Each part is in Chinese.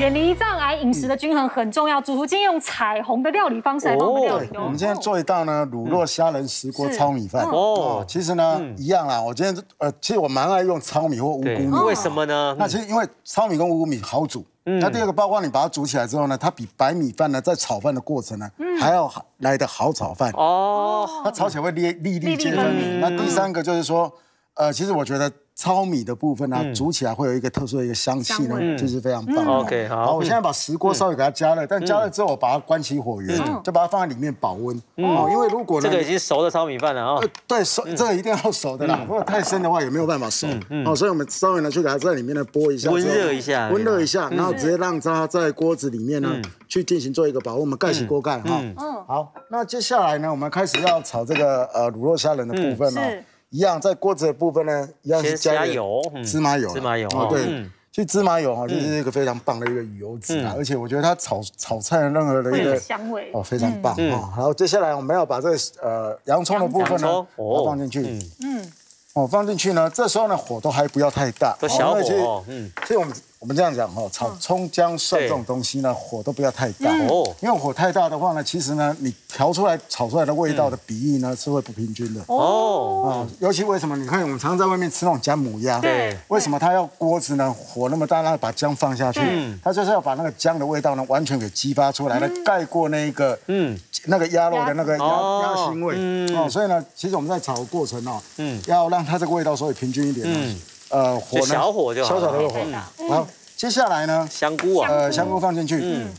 远离障碍，饮食的均衡很重要。主厨今天用彩虹的料理方式来帮我们料理我们今天做一道呢卤肉虾仁石锅糙米饭。哦，其实呢一样啦。我今天呃，其实我蛮爱用糙米或五谷米。为什么呢？那其实因为糙米跟五谷米好煮。那第二个，包括你把它煮起来之后呢，它比白米饭呢在炒饭的过程呢还要来的好炒饭。哦，它炒起来会粒粒粒皆分明。那第三个就是说，呃，其实我觉得。糙米的部分呢，煮起来会有一一个特殊的一个香气呢，就是非常棒。OK，好，我现在把石锅稍微给它加热，但加热之后我把它关起火源，就把它放在里面保温。哦，因为如果这个已经熟的糙米饭了啊，对，熟这个一定要熟的啦，如果太生的话也没有办法熟。哦，所以我们稍微呢去给它在里面呢拨一下，温热一下，温热一下，然后直接让它在锅子里面呢去进行做一个保温。我们盖起锅盖哈。嗯，好，那接下来呢，我们开始要炒这个呃卤肉虾仁的部分了。一样，在锅子的部分呢，一样是加油，芝麻油，芝麻油。哦，对，其实芝麻油哈，就是一个非常棒的一个油脂啊，而且我觉得它炒炒菜的任何的一个香味。哦，非常棒啊。然后接下来我们要把这个呃洋葱的部分呢，放进去，嗯，哦，放进去呢，这时候呢火都还不要太大，都小火，嗯，所以我们。我们这样讲哈，炒葱姜蒜这种东西呢，火都不要太大。哦，因为火太大的话呢，其实呢，你调出来炒出来的味道的比例呢是会不平均的。哦。啊，尤其为什么？你看我们常常在外面吃那种姜母鸭，对，为什么它要锅子呢？火那么大，然后把姜放下去，它就是要把那个姜的味道呢完全给激发出来，来盖过那个嗯。那个鸭肉的那个鸭鸭腥味。哦。所以呢，其实我们在炒的过程哦，嗯，要让它这个味道稍微平均一点嗯。呃，火呢？小火就小小的火。好，接下来呢？香菇啊。呃，香菇放进去。嗯。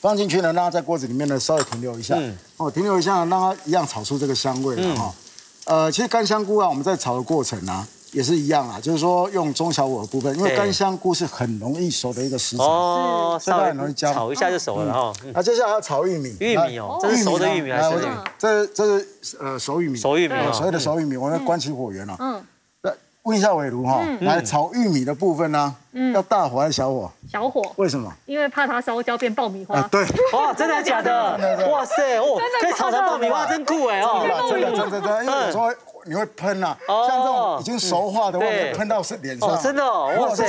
放进去呢，让它在锅子里面呢稍微停留一下。嗯。哦，停留一下，让它一样炒出这个香味了哈。呃，其实干香菇啊，我们在炒的过程呢，也是一样啊，就是说用中小火的部分，因为干香菇是很容易熟的一个食材。哦。稍微很容易焦。炒一下就熟了哈。那接下来要炒玉米。玉米哦，这是熟的玉米还是？这这是呃熟玉米。熟玉米。所谓的熟玉米，我们关起火源了。嗯。问一下伟如哈，来炒玉米的部分呢，要大火还是小火？小火。为什么？因为怕它烧焦变爆米花。对。哇，真的假的？哇塞，哦，可以炒成爆米花，真酷哎哦。真的真的真的，因为有时候你会喷呐，像这种已经熟化的会，喷到是脸上。真的哦，哇塞。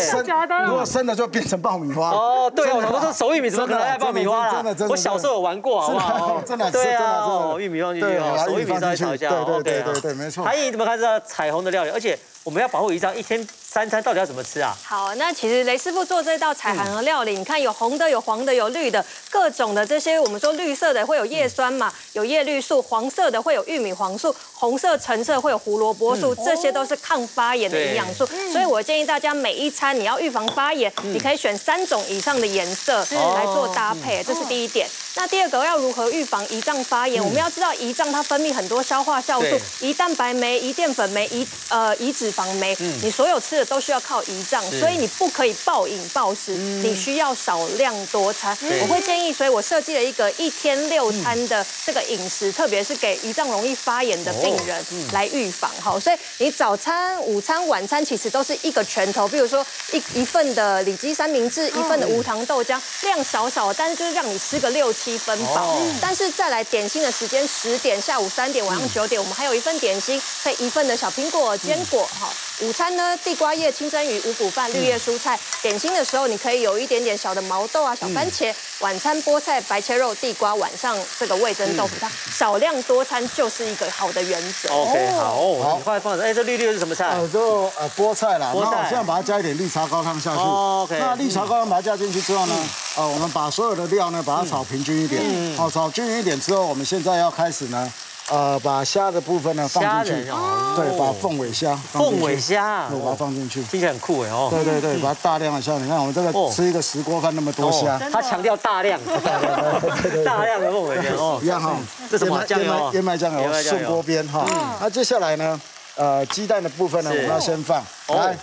如果生的就变成爆米花。哦，对哦，我说熟玉米怎么可能爱爆米花真的真的。我小时候有玩过，好不好？真的对啊，玉米放进去哦，熟玉米再炒一下。对对对对对，没错。韩姨怎么看这彩虹的料理？而且。我们要保护胰脏，一天三餐到底要怎么吃啊？好，那其实雷师傅做这道彩虹的料理，你看有红的、有黄的、有绿的，各种的这些，我们说绿色的会有叶酸嘛，有叶绿素；黄色的会有玉米黄素；红色、橙色会有胡萝卜素，这些都是抗发炎的营养素。所以我建议大家每一餐你要预防发炎，你可以选三种以上的颜色来做搭配，这是第一点。那第二个要如何预防胰脏发炎？我们要知道胰脏它分泌很多消化酵素，胰蛋白酶、胰淀粉酶、胰呃胰脂肪酶，你所有吃的都需要靠胰脏，所以你不可以暴饮暴食，你需要少量多餐。我会建议，所以我设计了一个一天六餐的这个饮食，特别是给胰脏容易发炎的病人来预防哈。所以你早餐、午餐、晚餐其实都是一个拳头，比如说一一份的里脊三明治，一份的无糖豆浆，量少少，但是就是让你吃个六。七分饱，但是再来点心的时间十点、下午三点、晚上九点，我们还有一份点心，配一份的小苹果、坚果哈。午餐呢，地瓜叶、清蒸鱼、五谷饭、绿叶蔬菜。点心的时候，你可以有一点点小的毛豆啊、小番茄。晚餐菠菜、白切肉、地瓜。晚上这个味增豆腐汤，少量多餐就是一个好的原则。OK，好，好，快放着。哎，这绿绿是什么菜？呃，就呃菠菜啦。菠菜，现在把它加一点绿茶高汤下去。OK，那绿茶高汤把它加进去之后呢，呃，我们把所有的料呢，把它炒平均一点。好，炒均匀一点之后，我们现在要开始呢。呃，把虾的部分呢放进去，对，把凤尾虾，凤尾虾，我把它放进去，听起来很酷哎哦。对对对，把它大量的虾，你看我们这个吃一个石锅饭那么多虾，他强调大量，大量的凤尾虾哦，一样哈。这什么酱油？燕麦酱油，顺锅边哈。那接下来呢，呃，鸡蛋的部分呢，我们要先放，来，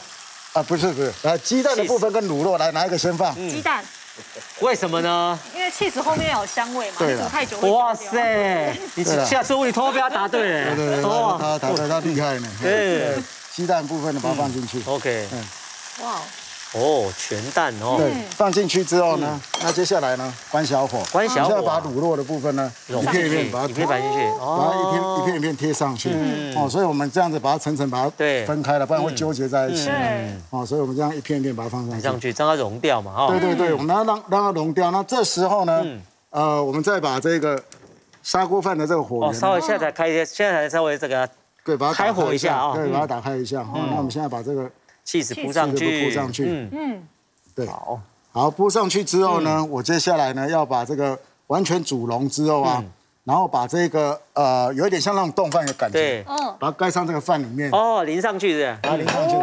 啊，不是不是，来鸡蛋的部分跟卤肉来哪一个先放？鸡蛋。为什么呢？因为气子后面有香味嘛，煮太久哇塞，你下次问你偷不要答对对对，他答对他厉害呢。对，鸡蛋部分的把它放进去。OK。嗯。哇。哦，全蛋哦。对，放进去之后呢，那接下来呢，关小火，关小火现在把乳酪的部分呢，一片一片把它一片摆进去，把它一片一片一片贴上去。哦，所以我们这样子把它层层把它对分开了，不然会纠结在一起。对，哦，所以我们这样一片一片把它放上去。上去，让它融掉嘛，哈。对对对，我们要让让它融掉。那这时候呢，呃，我们再把这个砂锅饭的这个火稍微现在才开一些，现在才稍微这个对，把它开火一下啊对，嗯把它打开一下。好，那我们现在把这个气死铺上去，铺上去。嗯，嗯，对，好，好铺上去之后呢，我接下来呢要把这个完全煮融之后啊，然后把这个呃有一点像那种冻饭的感觉，对，嗯，把它盖上这个饭里面，哦，淋上去是把它淋上去。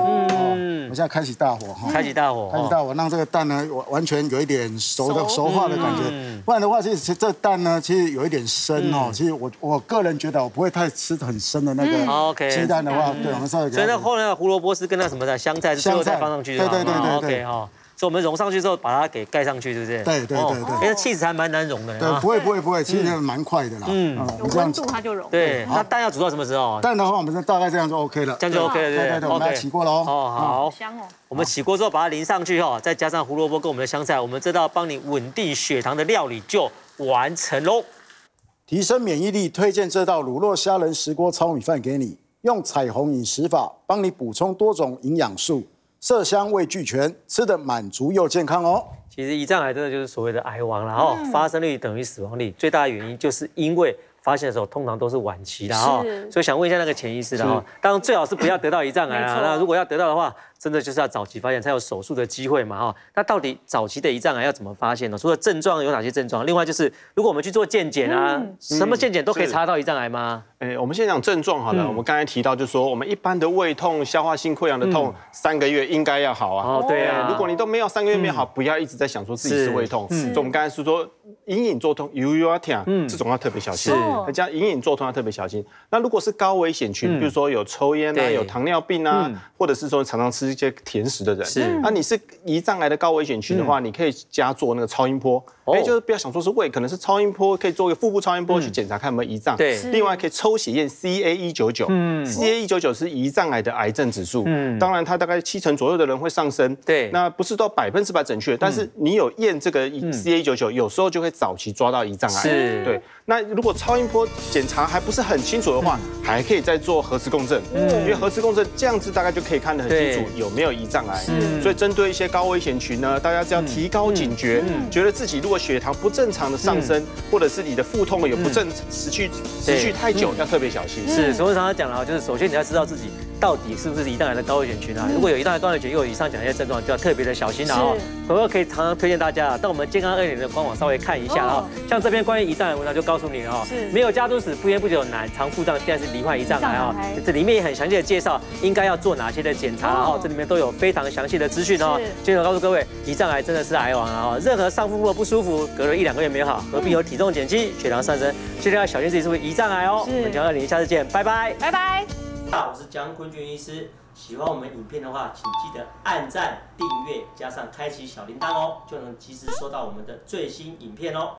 现在开启大火哈。开启大火，哦开启大火，让这个蛋呢完完全有一点熟的熟熟化的感觉。不然的话，其实这蛋呢，其实有一点生哦。其实我我个人觉得，我不会太吃很生的那个鸡蛋的话，对，我们稍微所以那后来的胡萝卜丝跟那什么的香菜是最后香菜再放上去的，对对对对哦对 OK 哈。所以我们融上去之后，把它给盖上去，是不是？对对对哦对哎，那气质还蛮难融的对，啊不。会不会不会，其实蛮快的啦。嗯，有温度它就融。对，那蛋要煮到什么时候？蛋的话，我们大概这样就 OK 了。这样就 OK 了，对对对，我们要起锅了哦，哦。好，香哦，我们起锅之后把它淋上去哈，再加上胡萝卜跟我们的香菜，我们这道帮你稳定血糖的料理就完成喽。提升免疫力，推荐这道乳酪虾仁石锅糙米饭给你，用彩虹饮食法帮你补充多种营养素，色香味俱全，吃的满足又健康哦。其实胰脏癌真的就是所谓的癌王了哈，发生率等于死亡率，最大的原因就是因为发现的时候通常都是晚期的哈是，所以想问一下那个潜意识的哈，当然最好是不要得到胰脏癌啊，那如果要得到的话，真的就是要早期发现才有手术的机会嘛哈。那到底早期的胰脏癌要怎么发现呢？除了症状有哪些症状？另外就是如果我们去做健检啊，什么健检都可以查到胰脏癌吗？哎，我们先讲症状好了。我们刚才提到，就是说我们一般的胃痛、消化性溃疡的痛，三个月应该要好啊。哦，对啊，如果你都没有三个月没有好，不要一直在想说自己是胃痛。所以我们刚才是说隐隐作痛、有有啊痛，这种要特别小心。是。这样隐隐作痛要特别小心。那如果是高危险群，比如说有抽烟啊、有糖尿病啊，或者是说常常吃一些甜食的人，是。那你是胰脏癌的高危险群的话，你可以加做那个超音波。哦。哎，就是不要想说是胃，可能是超音波，可以做一个腹部超音波去检查看有没有胰脏。对。另外可以抽血验 CA 一九九，CA 一九九是胰脏癌的癌症指数，嗯。当然它大概七成左右的人会上升，对。那不是都百分之百准确，但是你有验这个 CA 一九九，有时候就会早期抓到胰脏癌，是。对。那如果超音波检查还不是很清楚的话，还可以再做核磁共振，因为核磁共振这样子大概就可以看得很清楚有没有胰脏癌。所以针对一些高危险群呢，大家只要提高警觉，觉得自己如果血糖不正常的上升，或者是你的腹痛有不正持续持续太久，要特别小心。是，所以常常讲了，就是首先你要知道自己到底是不是胰脏癌的高危险群啊。如果有胰脏癌高危险群，又有以上讲一些症状，就要特别的小心了哦。朋友可以常常推荐大家啊到我们健康二点零的官网稍微看一下哈。像这篇关于胰脏癌文章就告诉你了哈是，没有家族史，不烟不酒难，常腹胀，现在是罹患胰脏癌哦胰脏癌。这里面也很详细的介绍应该要做哪些的检查哈哦，这里面都有非常详细的资讯哦。接着告诉各位，胰脏癌真的是癌王啊哈，任何上腹部的不舒服，隔了一两个月没好，何必有体重减轻、血糖上升，记得要小心自己是不是胰脏癌哦。我们健康二零，下次见，拜拜。拜拜。好，我是江坤俊医师。喜欢我们影片的话，请记得按赞、订阅，加上开启小铃铛哦，就能及时收到我们的最新影片哦。